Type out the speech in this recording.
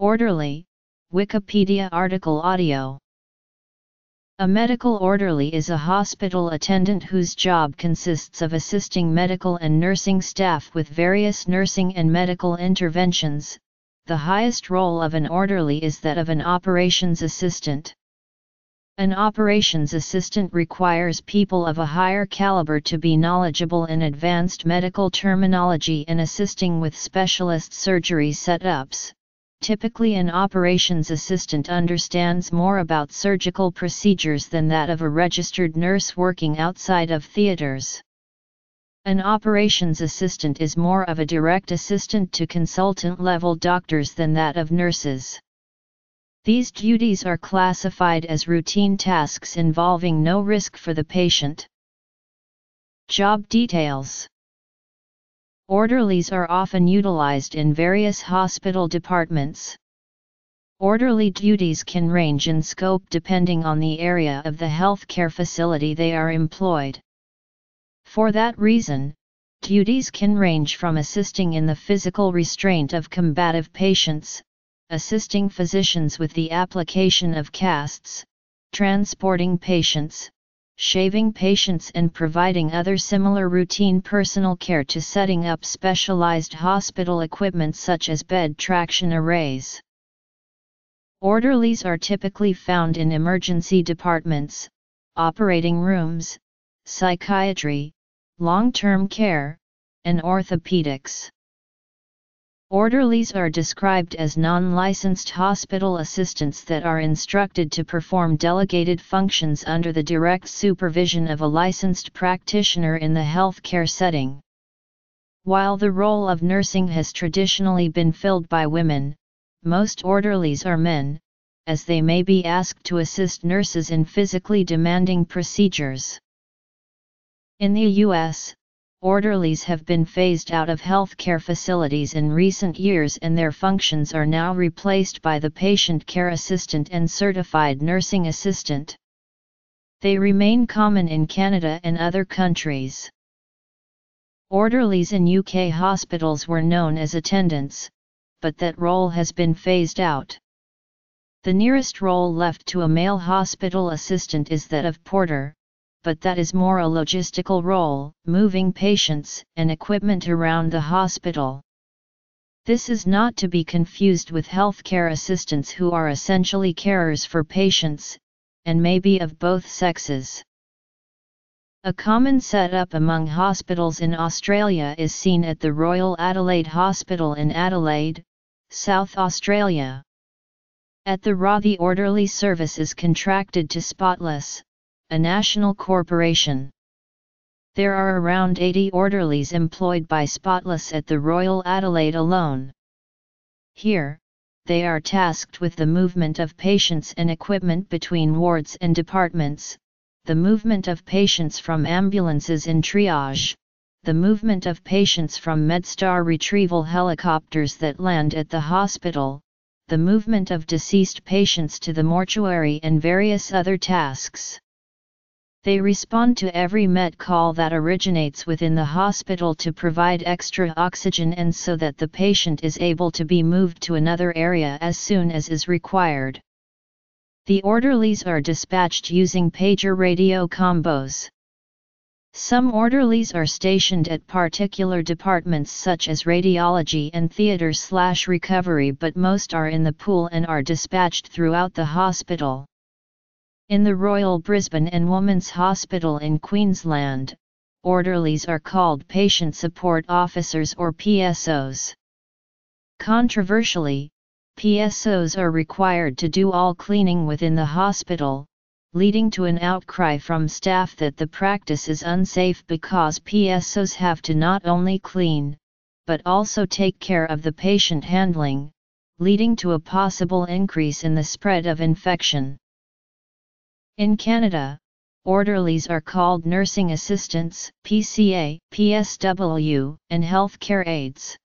Orderly, Wikipedia article audio. A medical orderly is a hospital attendant whose job consists of assisting medical and nursing staff with various nursing and medical interventions. The highest role of an orderly is that of an operations assistant. An operations assistant requires people of a higher caliber to be knowledgeable in advanced medical terminology and assisting with specialist surgery setups. Typically an operations assistant understands more about surgical procedures than that of a registered nurse working outside of theaters. An operations assistant is more of a direct assistant to consultant level doctors than that of nurses. These duties are classified as routine tasks involving no risk for the patient. Job details Orderlies are often utilized in various hospital departments. Orderly duties can range in scope depending on the area of the healthcare facility they are employed. For that reason, duties can range from assisting in the physical restraint of combative patients, assisting physicians with the application of casts, transporting patients, shaving patients and providing other similar routine personal care to setting up specialized hospital equipment such as bed traction arrays. Orderlies are typically found in emergency departments, operating rooms, psychiatry, long-term care, and orthopedics. Orderlies are described as non-licensed hospital assistants that are instructed to perform delegated functions under the direct supervision of a licensed practitioner in the healthcare setting. While the role of nursing has traditionally been filled by women, most orderlies are men, as they may be asked to assist nurses in physically demanding procedures. In the U.S., orderlies have been phased out of healthcare facilities in recent years and their functions are now replaced by the patient care assistant and certified nursing assistant. They remain common in Canada and other countries. Orderlies in UK hospitals were known as attendants, but that role has been phased out. The nearest role left to a male hospital assistant is that of porter, but that is more a logistical role, moving patients and equipment around the hospital. This is not to be confused with healthcare assistants who are essentially carers for patients, and may be of both sexes. A common setup among hospitals in Australia is seen at the Royal Adelaide Hospital in Adelaide, South Australia. At the RA the orderly service is contracted to Spotless, a national corporation. There are around 80 orderlies employed by Spotless at the Royal Adelaide alone. Here, they are tasked with the movement of patients and equipment between wards and departments, the movement of patients from ambulances in triage, the movement of patients from MedStar retrieval helicopters that land at the hospital, the movement of deceased patients to the mortuary and various other tasks. They respond to every med call that originates within the hospital to provide extra oxygen and so that the patient is able to be moved to another area as soon as is required. The orderlies are dispatched using pager radio combos. Some orderlies are stationed at particular departments such as radiology and theatre slash recovery but most are in the pool and are dispatched throughout the hospital. In the Royal Brisbane and Women's Hospital in Queensland, orderlies are called Patient Support Officers or PSOs. Controversially, PSOs are required to do all cleaning within the hospital, leading to an outcry from staff that the practice is unsafe because PSOs have to not only clean, but also take care of the patient handling, leading to a possible increase in the spread of infection. In Canada, orderlies are called nursing assistants, PCA, PSW, and healthcare aides.